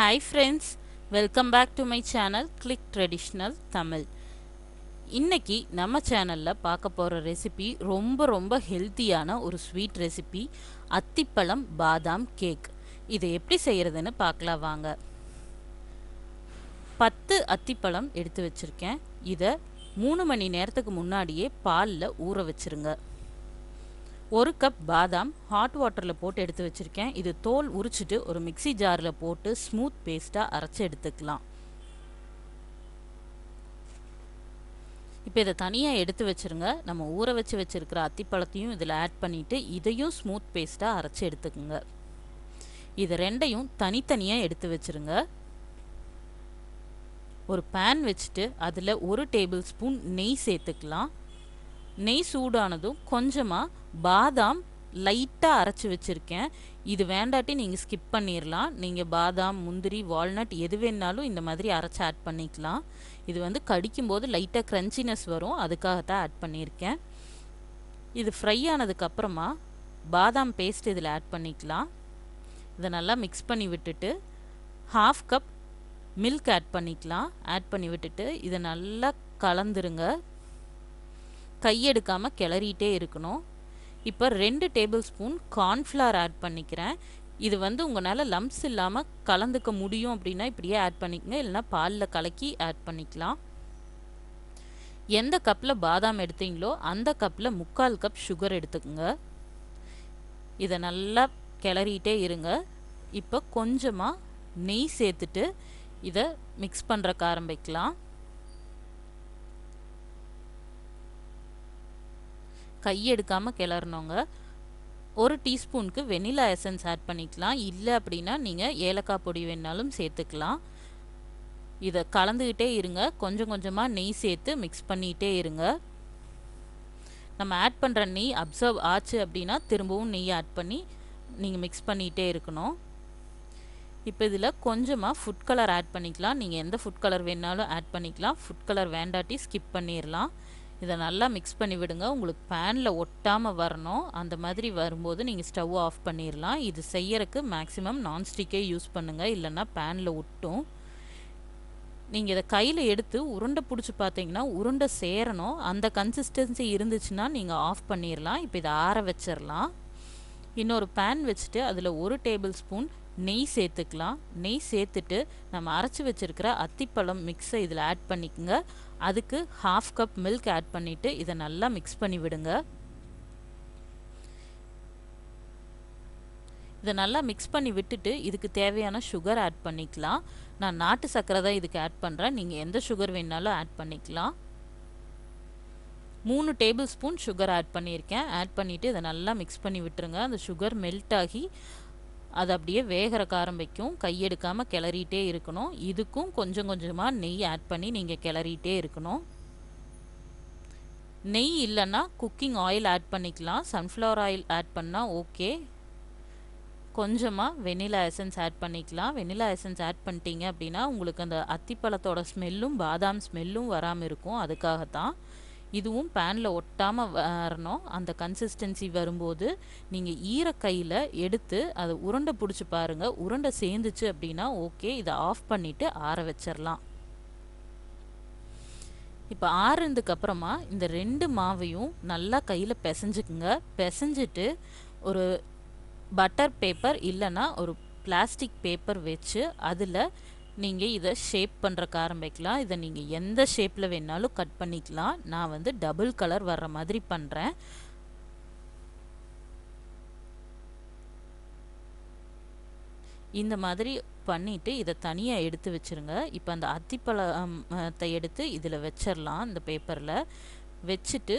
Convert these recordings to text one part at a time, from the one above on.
Hi friends welcome back to my channel click traditional Tamil இன்றைக்கி நம்ம சேனலில் பார்க்க போகிற ரெசிபி ரொம்ப ரொம்ப ஹெல்த்தியான ஒரு ஸ்வீட் ரெசிபி அத்திப்பழம் பாதாம் கேக் இதை எப்படி செய்கிறதுன்னு பார்க்கலாம் வாங்க. பத்து அத்திப்பழம் எடுத்து வச்சுருக்கேன். இதை மூணு மணி நேரத்துக்கு முன்னாடியே பாலில் ஊற வச்சுருங்க. ஒரு கப் பாதாம் ஹாட் வாட்டரில் போட்டு எடுத்து வச்சுருக்கேன். இது தோல் உரிச்சிட்டு ஒரு மிக்சி ஜாரில் போட்டு ஸ்மூத் பேஸ்ட்டாக அரைச்சி எடுத்துக்கலாம். இப்போ இதை தனியாக எடுத்து வச்சுருங்க. நம்ம ஊற வச்சு வச்சுருக்கிற அத்திப்பழத்தையும் இதில் ஆட் பண்ணிவிட்டு இதையும் ஸ்மூத் பேஸ்ட்டாக அரைச்சி எடுத்துக்குங்க. இது ரெண்டையும் தனித்தனியாக எடுத்து வச்சுருங்க. ஒரு பேன் வச்சுட்டு அதில் ஒரு டேபிள் ஸ்பூன் நெய் சேர்த்துக்கலாம். நெய் சூடானதும் கொஞ்சமாக பாதாம் லைட்டாக அரைச்சி வச்சுருக்கேன். இது வேண்டாட்டி நீங்கள் ஸ்கிப் பண்ணிடலாம் நீங்கள் பாதாம் முந்திரி வால்நட் எது வேணாலும் இந்த மாதிரி அரைச்சி ஆட் பண்ணிக்கலாம். இது வந்து கடிக்கும்போது லைட்டாக க்ரன்ச்சினஸ் வரும். அதுக்காகத்தான் ஆட் பண்ணியிருக்கேன் இது ஃப்ரை ஆனதுக்கப்புறமா பாதாம் பேஸ்ட் இதில் ஆட் பண்ணிக்கலாம். இதை நல்லா மிக்ஸ் பண்ணி விட்டுட்டு ஹாஃப் கப் மில்க் ஆட் பண்ணிக்கலாம். ஆட் பண்ணி விட்டுட்டு இதை நல்லா கலந்துருங்க. கையெடுக்காமல் கிளறிட்டே இருக்கணும். இப்போ ரெண்டு டேபிள் ஸ்பூன் கார்ன்ஃப்ளவர் ஆட் பண்ணிக்கிறேன். இது வந்து உங்களால் லம்ஸ் இல்லாமல் கலந்துக்க முடியும் அப்படின்னா இப்படியே ஆட் பண்ணிக்கங்க. இல்லைனா பாலில் கலக்கி ஆட் பண்ணிக்கலாம். எந்த கப்பில் பாதாம் எடுத்தீங்களோ அந்த கப்பில் முக்கால் கப் சுகர் எடுத்துக்கோங்க. இதை நல்லா கிளறிட்டே இருங்க. இப்போ கொஞ்சமாக நெய் சேர்த்துட்டு இதை மிக்ஸ் பண்ணுறக்கு ஆரம்பிக்கலாம். கையெடுக்காமல் கிளறணுங்க. ஒரு டீஸ்பூனுக்கு வெனிலா எசன்ஸ் ஆட் பண்ணிக்கலாம். இல்லை அப்படின்னா நீங்கள் ஏலக்காய் பொடி வேணாலும் சேர்த்துக்கலாம். இதை கலந்துக்கிட்டே இருங்க. கொஞ்சம் கொஞ்சமாக நெய் சேர்த்து மிக்ஸ் பண்ணிகிட்டே இருங்க. நம்ம ஆட் பண்ணுற நெய் அப்சர்வ் ஆச்சு அப்படின்னா திரும்பவும் நெய் ஆட் பண்ணி நீங்கள் மிக்ஸ் பண்ணிகிட்டே இருக்கணும். இப்போ இதில் கொஞ்சமாக ஃபுட் கலர் ஆட் பண்ணிக்கலாம். நீங்கள் எந்த ஃபுட் கலர் வேணாலும் ஆட் பண்ணிக்கலாம். ஃபுட் கலர் வேண்டாட்டி ஸ்கிப் பண்ணிடலாம் இதை நல்லா மிக்ஸ் பண்ணி விடுங்க. உங்களுக்கு பேனில் ஒட்டாமல் வரணும். அந்த மாதிரி வரும்போது நீங்கள் ஸ்டவ் ஆஃப் பண்ணிடலாம் இது செய்யறதுக்கு மேக்ஸிமம் நான்ஸ்டிக்கே யூஸ் பண்ணுங்கள் இல்லைன்னா பேனில் ஒட்டும். நீங்கள் இதை கையில் எடுத்து உருண்டை பிடிச்சி பார்த்தீங்கன்னா உருண்டை சேரணும். அந்த கன்சிஸ்டன்சி இருந்துச்சுன்னா நீங்கள் ஆஃப் பண்ணிடலாம் இப்போ இதை ஆற வச்சிடலாம் இன்னொரு பேன் வச்சுட்டு அதில் ஒரு டேபிள் ஸ்பூன் நெய் சேர்த்துக்கலாம். நெய் சேர்த்துட்டு நம்ம அரைச்சி வச்சுருக்கிற அத்திப்பழம் மிக்ஸை இதில் ஆட் பண்ணிக்கோங்க. அதுக்கு ஹாஃப் கப் மில்க் ஆட் பண்ணிவிட்டு இதை நல்லா மிக்ஸ் பண்ணி விடுங்க. இதை நல்லா மிக்ஸ் பண்ணி விட்டுட்டு இதுக்கு தேவையான சுகர் ஆட் பண்ணிக்கலாம். நான் நாட்டு சர்க்கரை தான் இதுக்கு ஆட் பண்ணுறேன் நீங்கள் எந்த சுகர் வேணாலும் ஆட் பண்ணிக்கலாம். மூணு டேபிள் ஸ்பூன் சுகர் ஆட் பண்ணியிருக்கேன். ஆட் பண்ணிவிட்டு இதை நல்லா மிக்ஸ் பண்ணி விட்டுருங்க. அந்த சுகர் மெல்ட் ஆகி அது அப்படியே வேகிறக்க ஆரம்பிக்கும். கையெடுக்காமல் கிளறிட்டே இருக்கணும். இதுக்கும் கொஞ்சம் கொஞ்சமாக நெய் ஆட் பண்ணி நீங்கள் கிளறிட்டே இருக்கணும். நெய் இல்லைன்னா குக்கிங் ஆயில் ஆட் பண்ணிக்கலாம். சன்ஃப்ளவர் ஆயில் ஆட் பண்ணால் ஓகே கொஞ்சமாக வெனிலா எசன்ஸ் ஆட் பண்ணிக்கலாம். வெனிலா எசன்ஸ் ஆட் பண்ணிட்டீங்க அப்படின்னா உங்களுக்கு அந்த அத்திப்பழத்தோட ஸ்மெல்லும் பாதாம் ஸ்மெல்லும் வராமல் இருக்கும். அதுக்காகத்தான். இதுவும் பேனில் ஒட்டாமல் வரணும். அந்த கன்சிஸ்டன்சி வரும்போது நீங்கள் ஈரக்கையில் எடுத்து அதை உருண்டை பிடிச்சி பாருங்கள் உருண்டை சேர்ந்துச்சு அப்படின்னா ஓகே இதை ஆஃப் பண்ணிவிட்டு ஆற வச்சிடலாம் இப்போ ஆறுனதுக்கு அப்புறமா இந்த ரெண்டு மாவையும் நல்லா கையில் பிசைஞ்சுக்குங்க. பிசைஞ்சிட்டு ஒரு பட்டர் பேப்பர் இல்லைன்னா ஒரு பிளாஸ்டிக் பேப்பர் வச்சு அதில் நீங்கள் இதை ஷேப் பண்ணுறக்கு ஆரம்பிக்கலாம். இதை நீங்கள் எந்த ஷேப்பில் வேணாலும் கட் பண்ணிக்கலாம். நான் வந்து டபுள் கலர் வர்ற மாதிரி பண்ணுறேன் இந்த மாதிரி பண்ணிவிட்டு இதை தனியாக எடுத்து வச்சுருங்க. இப்போ அந்த அத்திப்பழத்தை எடுத்து இதில் வச்சிடலாம் இந்த பேப்பரில் வச்சுட்டு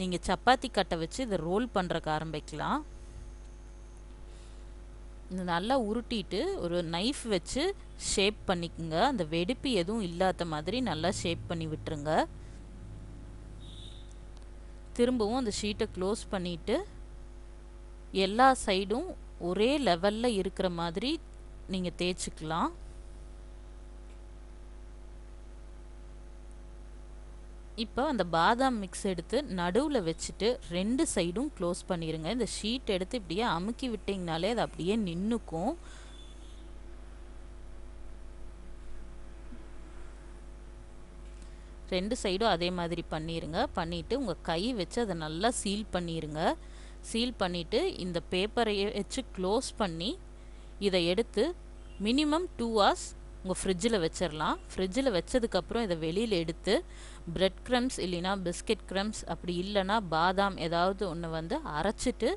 நீங்கள் சப்பாத்தி கட்டை வச்சு இதை ரோல் பண்ணுறக்கு ஆரம்பிக்கலாம். நல்லா உருட்டிட்டு ஒரு நைஃப் வச்சு ஷேப் பண்ணிக்கோங்க. அந்த வெடிப்பு எதுவும் இல்லாத மாதிரி நல்லா ஷேப் பண்ணி விட்டுருங்க. திரும்பவும் அந்த ஷீட்டை க்ளோஸ் பண்ணிவிட்டு எல்லா சைடும் ஒரே லெவலில் இருக்கிற மாதிரி நீங்கள் தேய்ச்சிக்கலாம். இப்போ அந்த பாதாம் மிக்ஸ் எடுத்து நடுவில் வச்சுட்டு ரெண்டு சைடும் க்ளோஸ் பண்ணிடுங்க இந்த ஷீட் எடுத்து இப்படியே அமுக்கி விட்டிங்கனாலே அது அப்படியே நின்றுக்கும் ரெண்டு சைடும் அதே மாதிரி பண்ணிடுங்க பண்ணிவிட்டு உங்கள் கை வச்சு அதை நல்லா சீல் பண்ணிடுங்க சீல் பண்ணிவிட்டு இந்த பேப்பரை வச்சு க்ளோஸ் பண்ணி இதை எடுத்து மினிமம் டூ ஹவர்ஸ் உங்கள் ஃப்ரிட்ஜில் வச்சிடலாம் ஃப்ரிட்ஜில் வச்சதுக்கப்புறம் இதை வெளியில் எடுத்து ப்ரெட் க்ரம்ஸ் இல்லைனா பிஸ்கெட் க்ரம்ஸ் அப்படி இல்லைனா பாதாம் ஏதாவது ஒன்று வந்து அரைச்சிட்டு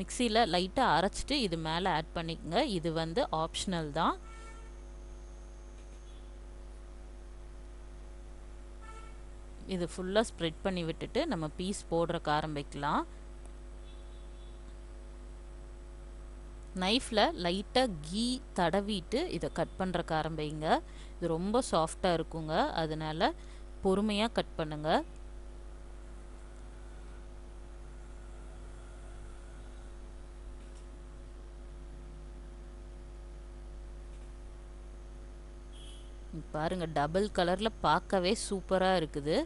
மிக்சியில் லைட்டாக அரைச்சிட்டு இது மேலே ஆட் பண்ணிக்கோங்க. இது வந்து ஆப்ஷனல் தான். இது ஃபுல்லாக ஸ்ப்ரெட் பண்ணி விட்டுட்டு நம்ம பீஸ் போடுறக்கு ஆரம்பிக்கலாம். நைஃப்பில் லைட்டாக கீ தடவிட்டு இதை கட் பண்ணுறக்கு ஆரம்பிங்க. இது ரொம்ப சாஃப்டாக இருக்குங்க. அதனால் பொறுமையாக கட் பண்ணுங்கள் பாருங்கள் டபுள் கலரில் பார்க்கவே சூப்பராக இருக்குது.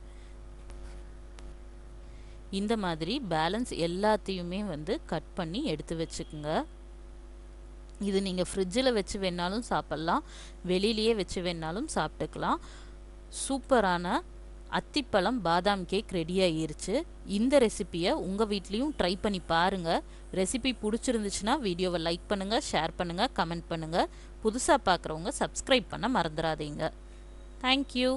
இந்த மாதிரி பேலன்ஸ் எல்லாத்தையுமே வந்து கட் பண்ணி எடுத்து வச்சுக்கோங்க. இது நீங்கள் ஃப்ரிட்ஜில் வச்சு வேணாலும் சாப்பிட்லாம். வெளியிலேயே வச்சு வேணாலும் சாப்பிட்டுக்கலாம். சூப்பரான அத்திப்பழம் பாதாம் கேக் ரெடி ஆகிருச்சு இந்த ரெசிப்பியை உங்கள் வீட்லேயும் ட்ரை பண்ணி பாருங்கள் ரெசிபி பிடிச்சிருந்துச்சுன்னா வீடியோவை லைக் பண்ணுங்கள் ஷேர் பண்ணுங்கள் கமெண்ட் பண்ணுங்கள் புதுசாக பார்க்குறவங்க சப்ஸ்கிரைப் பண்ண மறந்துடாதீங்க தேங்க்யூ